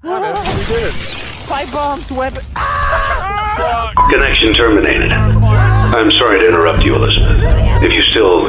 we did it. Pipe bombs, weapon. Connection terminated. I'm sorry to interrupt you, Elizabeth. If you still